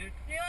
Yeah.